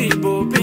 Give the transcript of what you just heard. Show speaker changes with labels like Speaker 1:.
Speaker 1: Igbo